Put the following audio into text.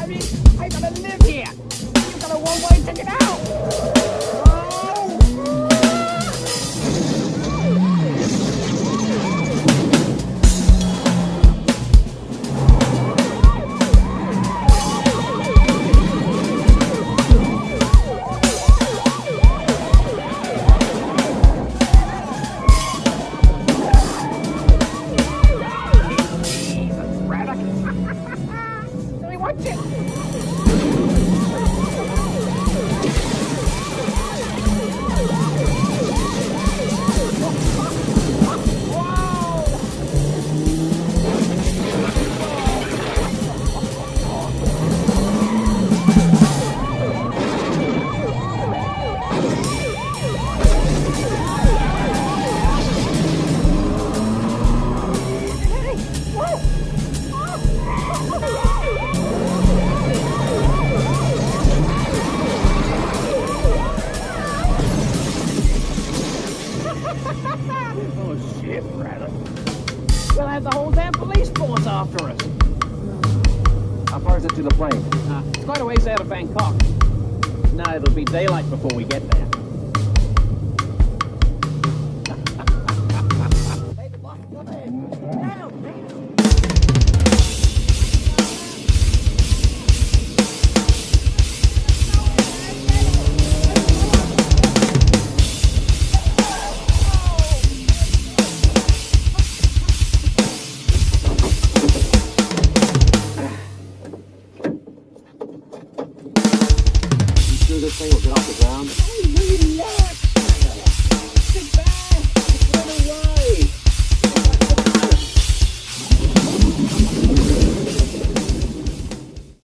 I mean, I gotta live here. You gotta one way ticket out. Hey, watch it. Shit, Braddock. We'll have the whole damn police force after us. How far is it to the plane? Uh, it's quite a ways out of Bangkok. No, it'll be daylight before we get there. thing will get off the ground. Sit back.